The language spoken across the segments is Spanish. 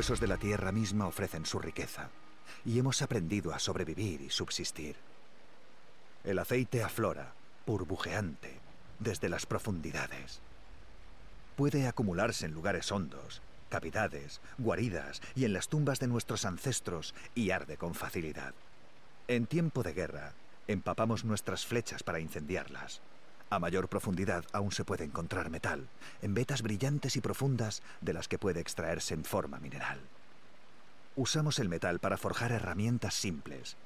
Huesos de la tierra misma ofrecen su riqueza, y hemos aprendido a sobrevivir y subsistir. El aceite aflora, burbujeante, desde las profundidades. Puede acumularse en lugares hondos, cavidades, guaridas y en las tumbas de nuestros ancestros y arde con facilidad. En tiempo de guerra, empapamos nuestras flechas para incendiarlas. A mayor profundidad aún se puede encontrar metal, en vetas brillantes y profundas de las que puede extraerse en forma mineral. Usamos el metal para forjar herramientas simples,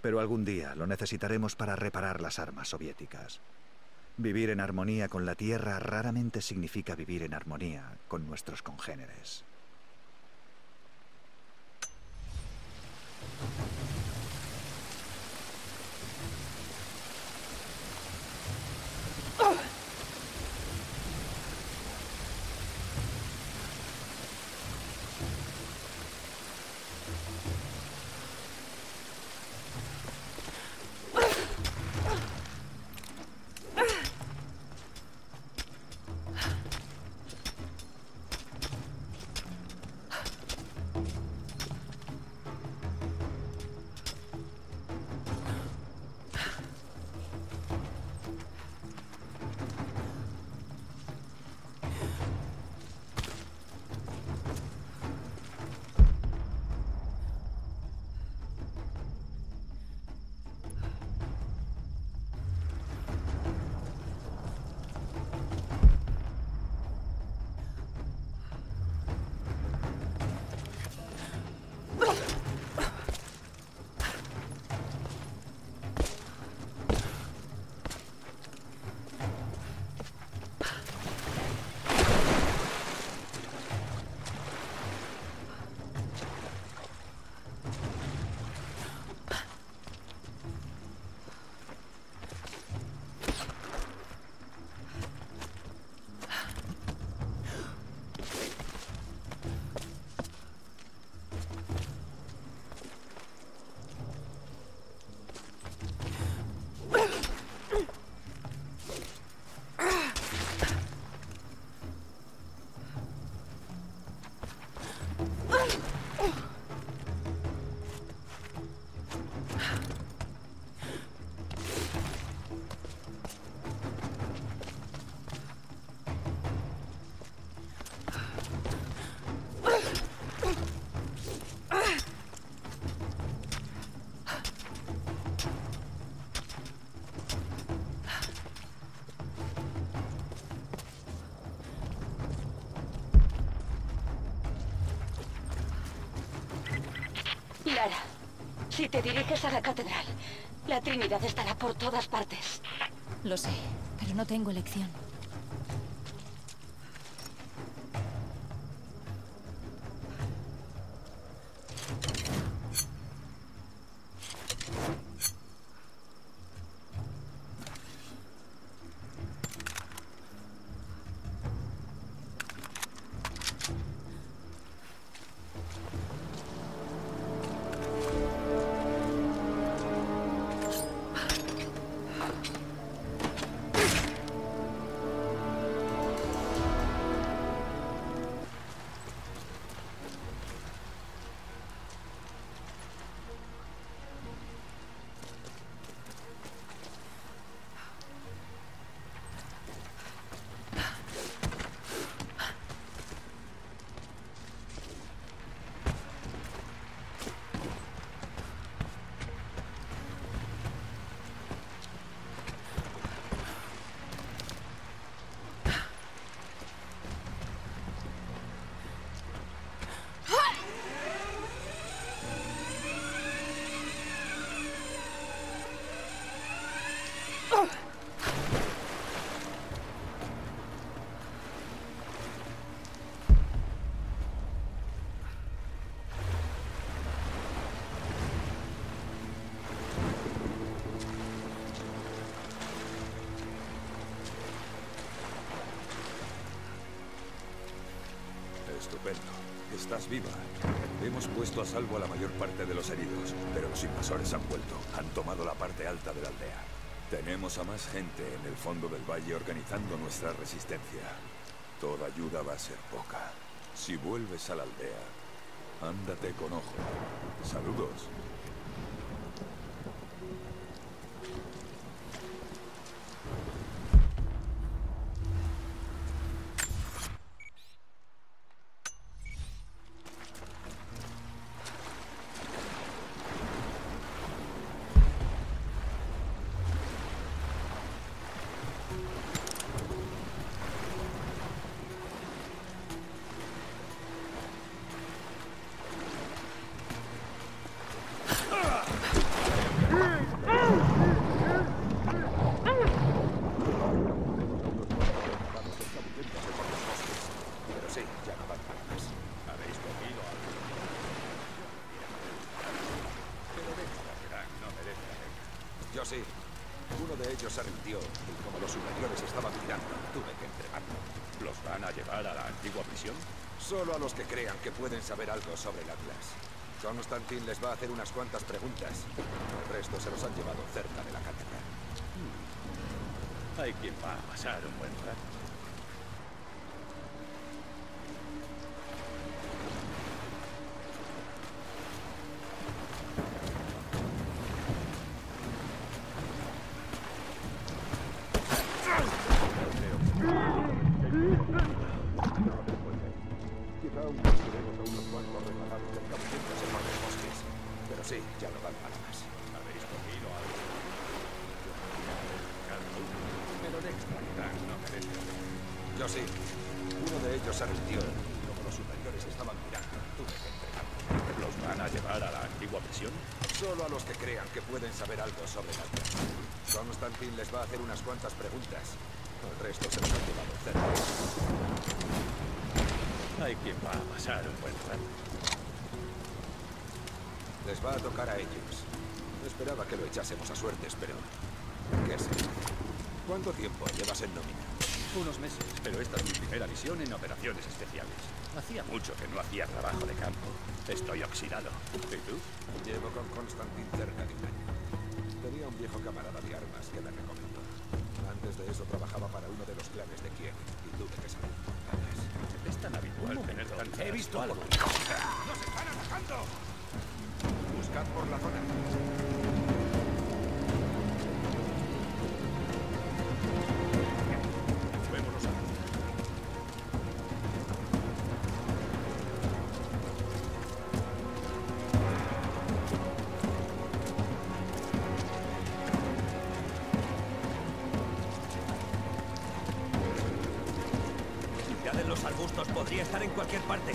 pero algún día lo necesitaremos para reparar las armas soviéticas. Vivir en armonía con la Tierra raramente significa vivir en armonía con nuestros congéneres. Si te diriges a la catedral, la Trinidad estará por todas partes. Lo sé, pero no tengo elección. Estás viva. Hemos puesto a salvo a la mayor parte de los heridos, pero los invasores han vuelto. Han tomado la parte alta de la aldea. Tenemos a más gente en el fondo del valle organizando nuestra resistencia. Toda ayuda va a ser poca. Si vuelves a la aldea, Ándate con ojo. Saludos. Saber algo sobre el Atlas. Constantin les va a hacer unas cuantas preguntas. El resto se los han llevado cerca de la catedral. Hay quien va a pasar un buen rato. Saber algo sobre Atlas. Constantin les va a hacer unas cuantas preguntas. El resto se los han llevado cerca. Hay quien va a pasar un buen rato. Les va a tocar a ellos. No esperaba que lo echásemos a suertes, pero... ¿Qué sé? ¿Cuánto tiempo llevas en nómina? Unos meses, pero esta es mi primera misión en operaciones especiales. Hacía mucho que no hacía trabajo de campo. Estoy oxidado. ¿Y tú? Llevo con Constantin cerca de un año. Viejo camarada de armas que me recomendó. Antes de eso trabajaba para uno de los clanes de Kiev y tuve que salir por. Es tan habitual tener tantas... He visto algo. ¡Nos están atacando! Buscad por la zona. Estar en cualquier parte.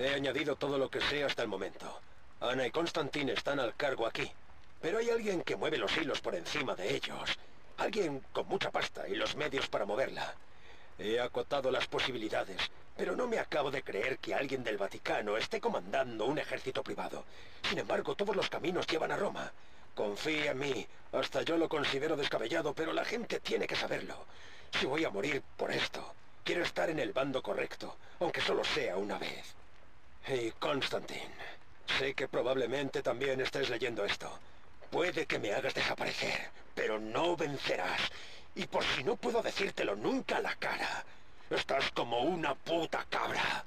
He añadido todo lo que sé hasta el momento. Ana y Constantin están al cargo aquí. Pero hay alguien que mueve los hilos por encima de ellos. Alguien con mucha pasta y los medios para moverla. He acotado las posibilidades, pero no me acabo de creer que alguien del Vaticano esté comandando un ejército privado. Sin embargo, todos los caminos llevan a Roma. Confía en mí. Hasta yo lo considero descabellado, pero la gente tiene que saberlo. Si voy a morir por esto, quiero estar en el bando correcto, aunque solo sea una vez. Y Constantine, sé que probablemente también estés leyendo esto. Puede que me hagas desaparecer, pero no vencerás. Y por si no puedo decírtelo nunca a la cara, estás como una puta cabra.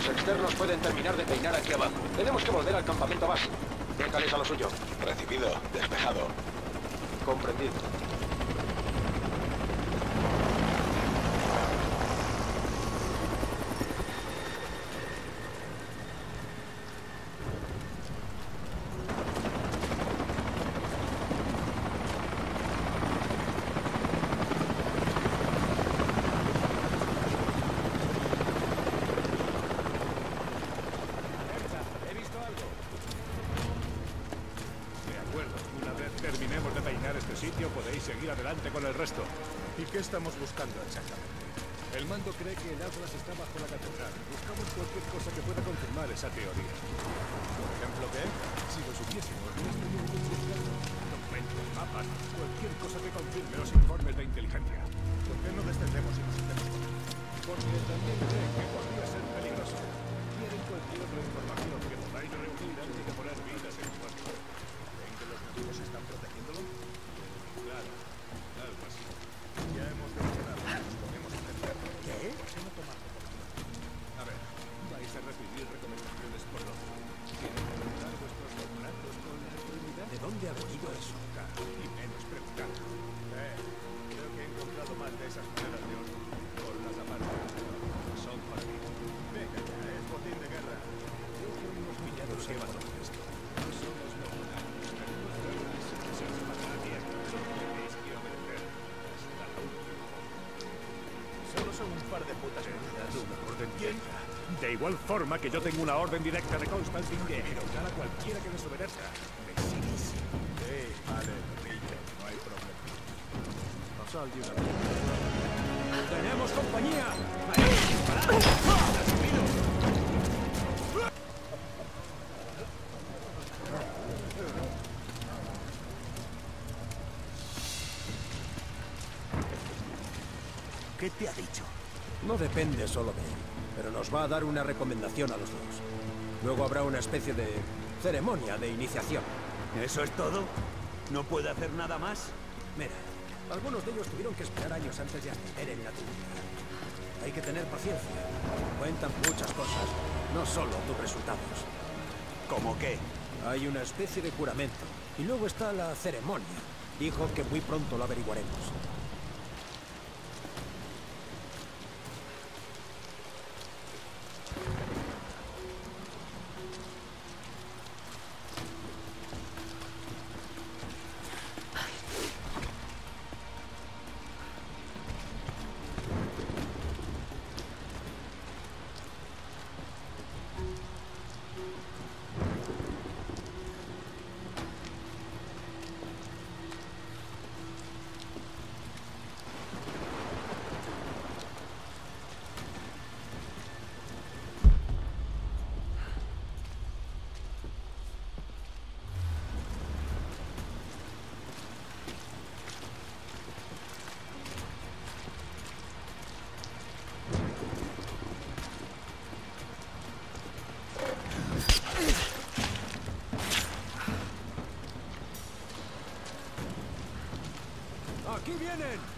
Los externos pueden terminar de peinar aquí abajo. Tenemos que volver al campamento base. Déjales a lo suyo. Recibido. Despejado. Comprendido. He visto algo. De acuerdo. Una vez terminemos de peinar este sitio, podéis seguir adelante con el resto. ¿Y qué estamos buscando exactamente? El mando está bajo la catedral. Buscamos cualquier cosa que pueda confirmar esa teoría. Por ejemplo, ¿qué? Si lo supiésemos, no estaríamos buscando documentos, mapas, cualquier cosa que confirme los informes de inteligencia. ¿Por qué no descendemos y nos hacemos? Porque también creen que podría ser peligroso. Quieren cualquier otra información que podáis reunir antes de poner vidas en juego. ¿Creen que los nativos están protegiéndolo? Claro, forma que yo tengo una orden directa de Constantine a cualquiera que desobedezca. ¿Me? Sí, vale, no hay problema. ¡Tenemos compañía! ¿Qué te ha dicho? No depende solo de él, pero nos va a dar una recomendación a los dos. Luego habrá una especie de ceremonia de iniciación. ¿Eso es todo? ¿No puede hacer nada más? Mira, algunos de ellos tuvieron que esperar años antes de ascender en la divinidad. Hay que tener paciencia. Cuentan muchas cosas, no solo tus resultados. ¿Cómo qué? Hay una especie de juramento. Y luego está la ceremonia. Dijo que muy pronto lo averiguaremos. ¡Aquí vienen!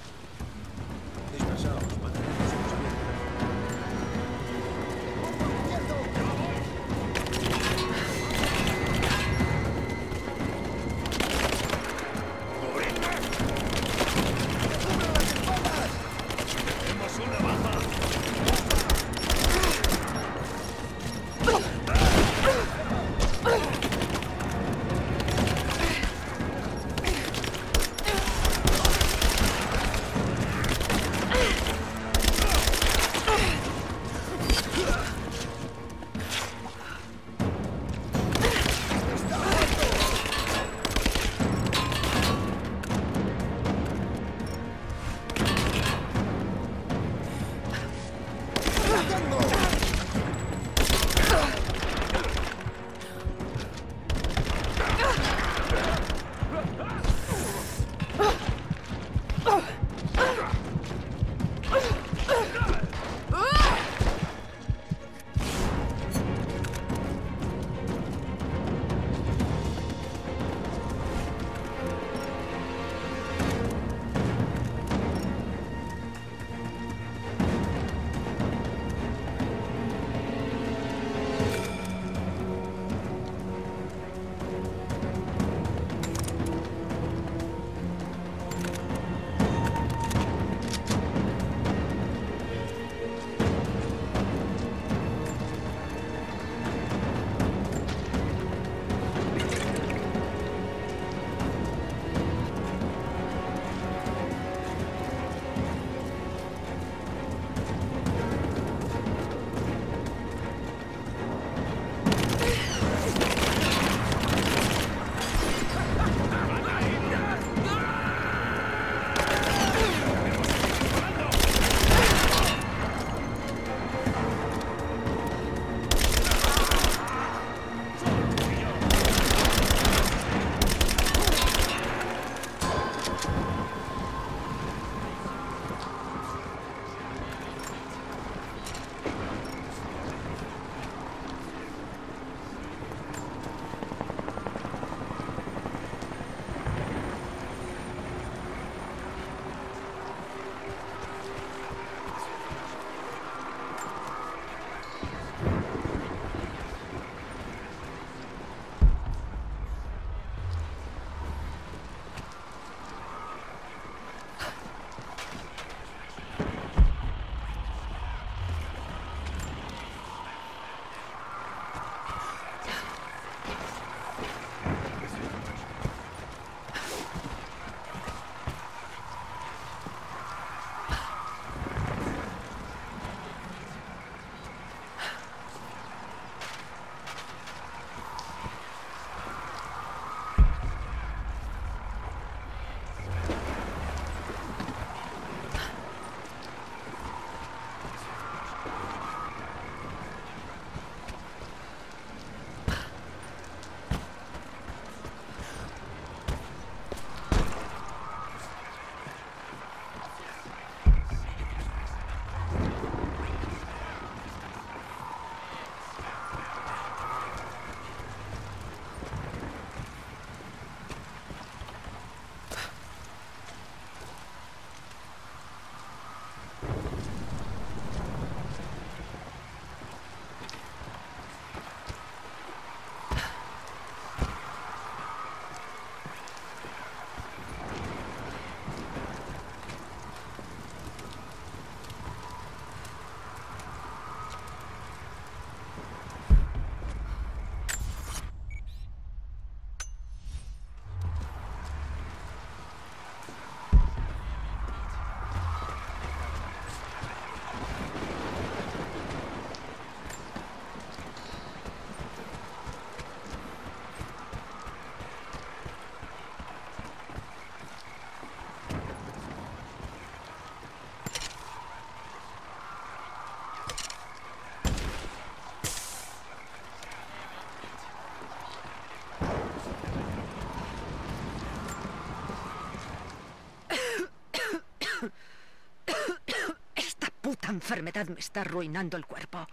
Enfermedad me está arruinando el cuerpo.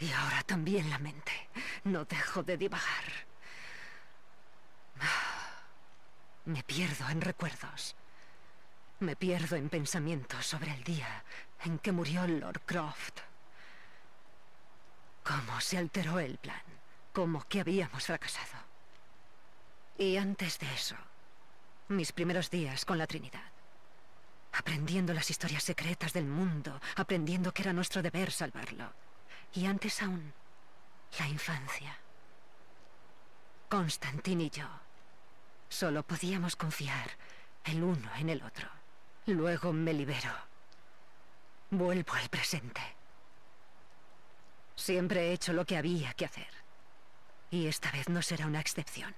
Y ahora también la mente. No dejo de divagar. Me pierdo en recuerdos. Me pierdo en pensamientos sobre el día en que murió Lord Croft. Cómo se alteró el plan. Cómo que habíamos fracasado. Y antes de eso, mis primeros días con la Trinidad. Aprendiendo las historias secretas del mundo, aprendiendo que era nuestro deber salvarlo. Y antes aún, la infancia. Constantin y yo solo podíamos confiar el uno en el otro. Luego me libero. Vuelvo al presente. Siempre he hecho lo que había que hacer. Y esta vez no será una excepción.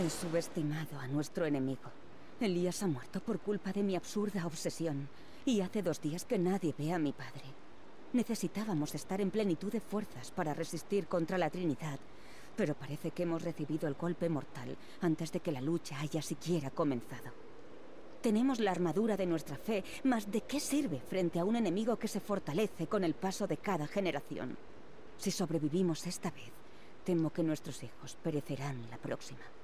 He subestimado a nuestro enemigo. Elías ha muerto por culpa de mi absurda obsesión. Y hace dos días que nadie ve a mi padre. Necesitábamos estar en plenitud de fuerzas para resistir contra la Trinidad. Pero parece que hemos recibido el golpe mortal antes de que la lucha haya siquiera comenzado. Tenemos la armadura de nuestra fe, mas ¿de qué sirve frente a un enemigo que se fortalece con el paso de cada generación? Si sobrevivimos esta vez, temo que nuestros hijos perecerán la próxima.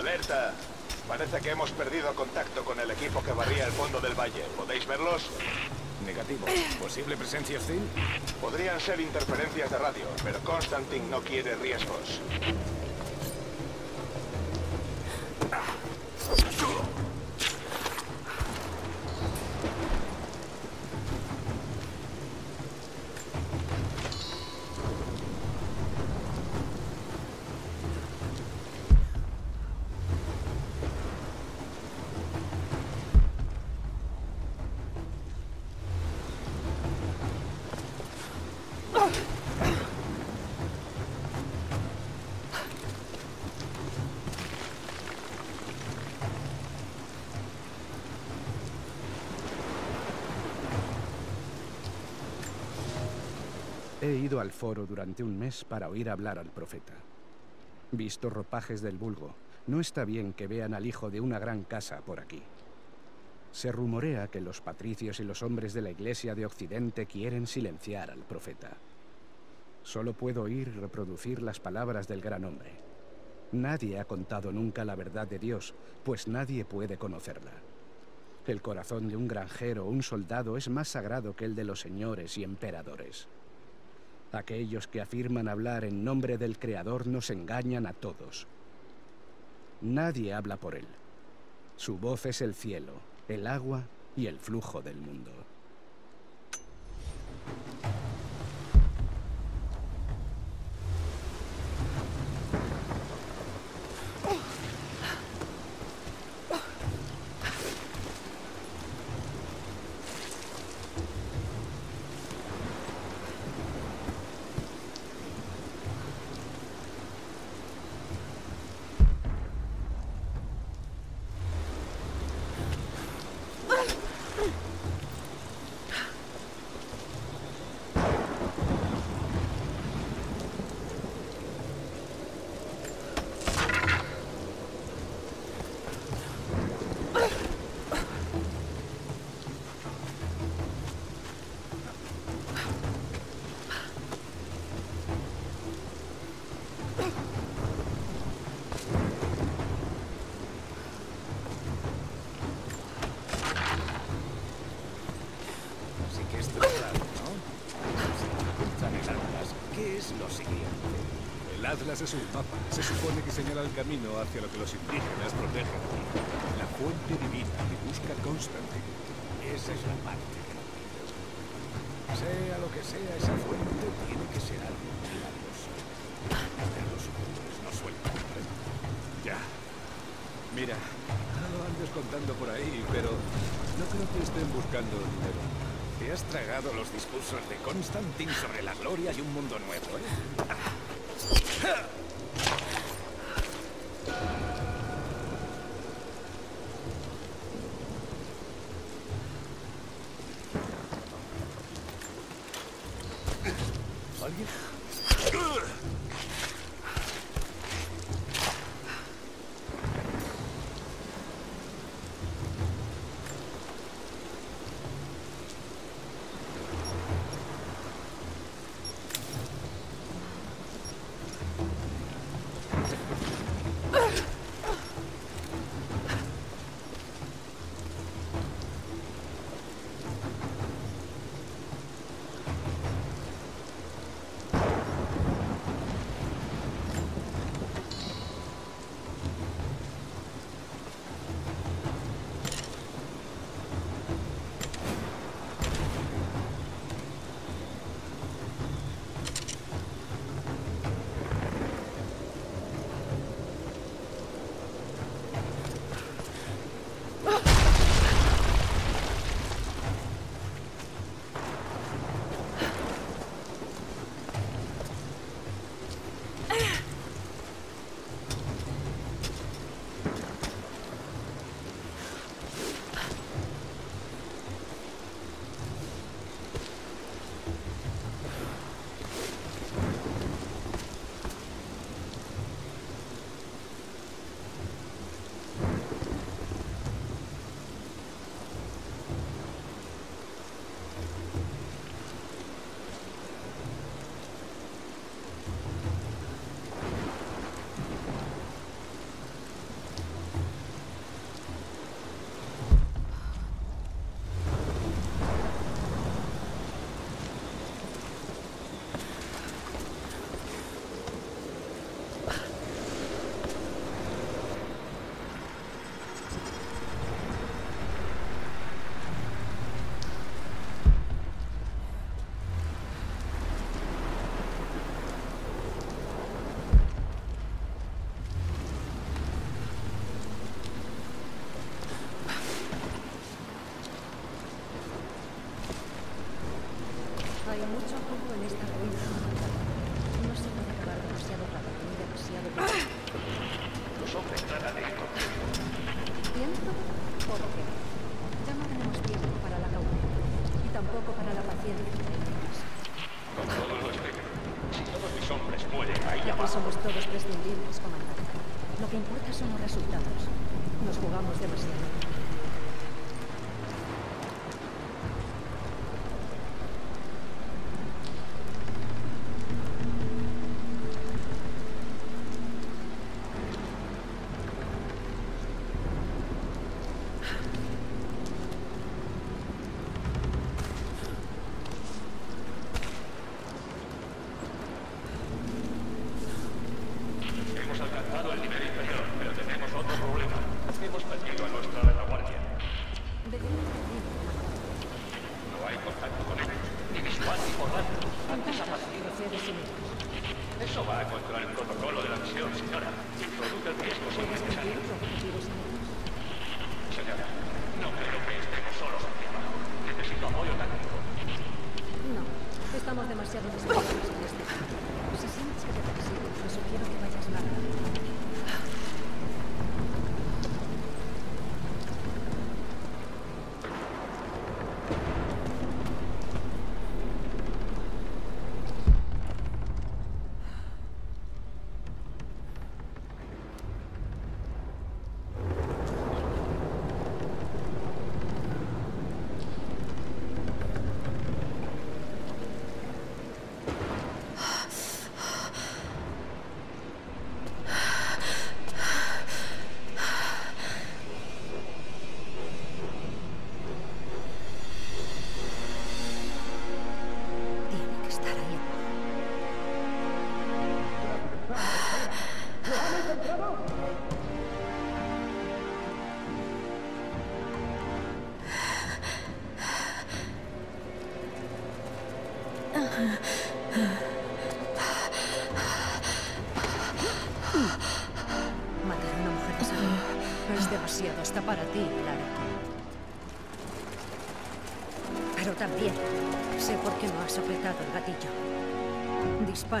Alerta. Parece que hemos perdido contacto con el equipo que barría el fondo del valle. ¿Podéis verlos? Negativo. ¿Posible presencia hostil? Podrían ser interferencias de radio, pero Constantin no quiere riesgos. Ido al foro durante un mes para oír hablar al profeta. Visto ropajes del vulgo. No está bien que vean al hijo de una gran casa por aquí. Se rumorea que los patricios y los hombres de la Iglesia de Occidente quieren silenciar al profeta. Solo puedo oír y reproducir las palabras del gran hombre. Nadie ha contado nunca la verdad de Dios, pues nadie puede conocerla. El corazón de un granjero o un soldado es más sagrado que el de los señores y emperadores. Aquellos que afirman hablar en nombre del Creador nos engañan a todos. Nadie habla por él. Su voz es el cielo, el agua y el flujo del mundo. Así que esto es claro, ¿no? Si encuentran el Atlas, ¿qué es lo siguiente? El Atlas es un mapa. Se supone que señala el camino hacia lo que los indígenas protegen. La fuente divina que busca Constantine. Esa es la parte. Sea lo que sea esa fuente, tiene que ser algo milagroso. Los hombres no sueltan. Ya. Mira, no lo andes contando por ahí, pero no creo que estén buscando dinero. Te has tragado los discursos de Constantine sobre la gloria y un mundo nuevo, ¿eh? Mucho jugo en esta ruina. No se puede acabar demasiado rápido ni demasiado bien. Los hombres tratan de contigo. ¿Tiempo? ¿Por qué? Ya no tenemos tiempo para la cautela. Y tampoco para la paciencia. Con todo lo explico. Si todos mis hombres mueren ahí abajo... somos todos prescindibles, comandante. Lo que importa son los resultados. Nos jugamos demasiado.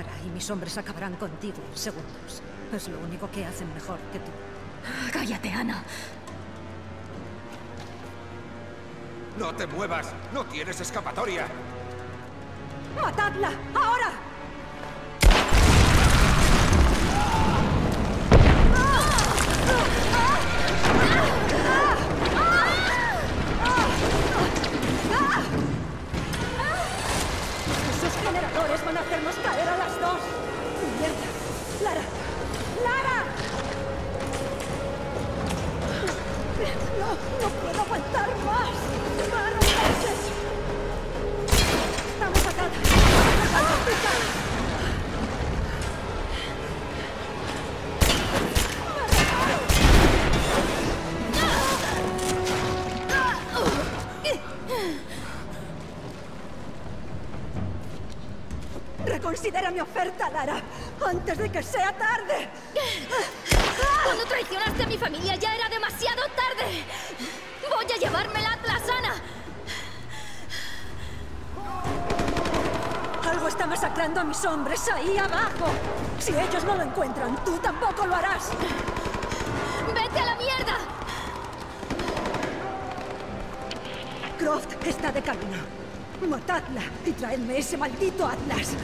Dispara y mis hombres acabarán contigo en segundos. Es lo único que hacen mejor que tú. Cállate, Ana. ¡No te muevas! ¡No tienes escapatoria! ¡Matadla! ¡Ahora! Antes de que sea tarde. Cuando traicionaste a mi familia ya era demasiado tarde. Voy a llevarme la Atlasana. Algo está masacrando a mis hombres ahí abajo. Si ellos no lo encuentran, tú tampoco lo harás. ¡Vete a la mierda! Croft está de camino. Matadla y traedme ese maldito Atlas.